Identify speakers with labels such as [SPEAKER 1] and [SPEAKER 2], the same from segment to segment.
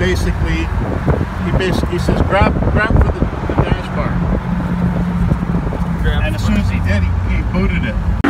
[SPEAKER 1] basically he basically says grab grab for the, the dash bar.
[SPEAKER 2] Grab
[SPEAKER 1] And as soon as he did, he, he booted it.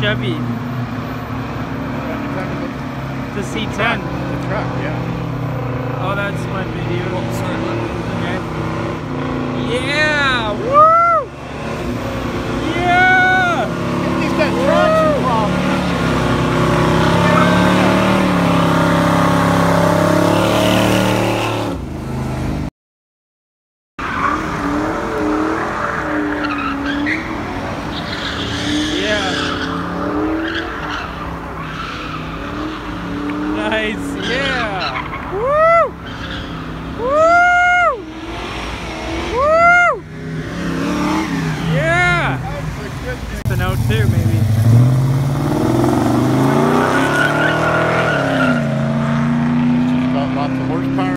[SPEAKER 2] Chevy, the C10.
[SPEAKER 1] The truck, yeah.
[SPEAKER 2] Oh, that's my video. Oh, okay. Yeah! Woo! Yeah!
[SPEAKER 1] He's got traction problems.
[SPEAKER 2] Yeah. Nice. Yeah. Woo! Woo! Woo! Yeah. The note too, maybe.
[SPEAKER 1] She's got lots of horsepower.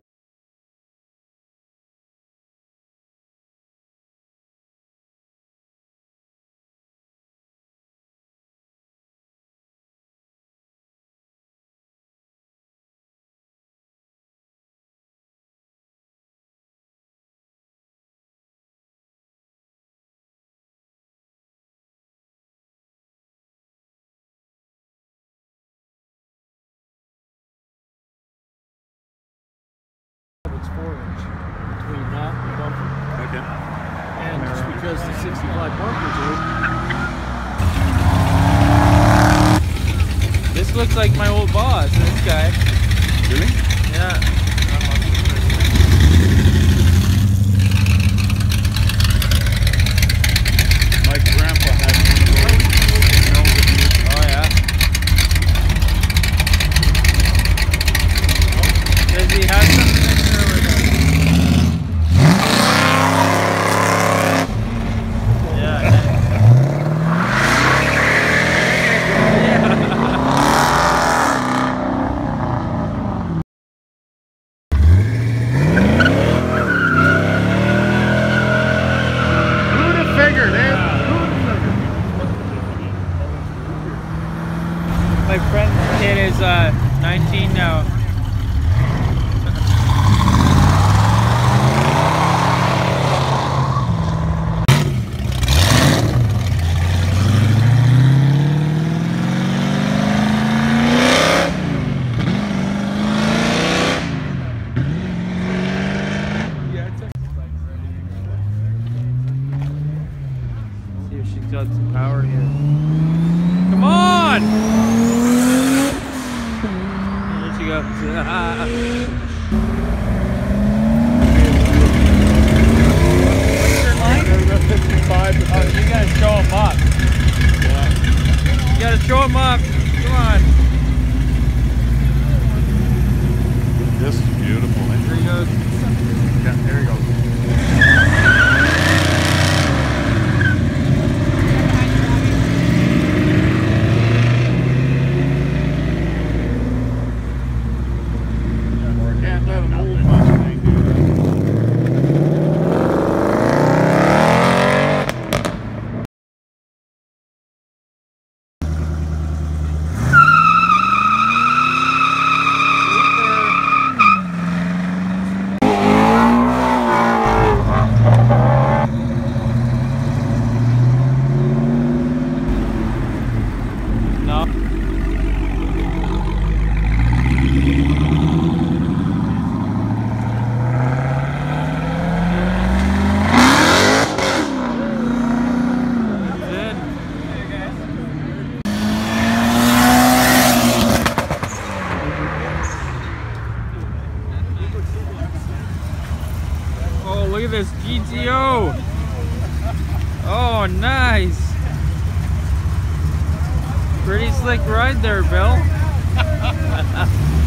[SPEAKER 3] It's four inch between that and the bumper.
[SPEAKER 1] Okay.
[SPEAKER 3] And just because the 65 bumpers are,
[SPEAKER 2] This looks like my old boss, this guy. Oh, you gotta show him up. You gotta show him up. Come on.
[SPEAKER 4] This is beautiful.
[SPEAKER 2] There he goes.
[SPEAKER 4] Yeah, there he goes.
[SPEAKER 1] Can't let
[SPEAKER 2] look at this GTO. Oh, nice. Pretty slick ride there, Bill.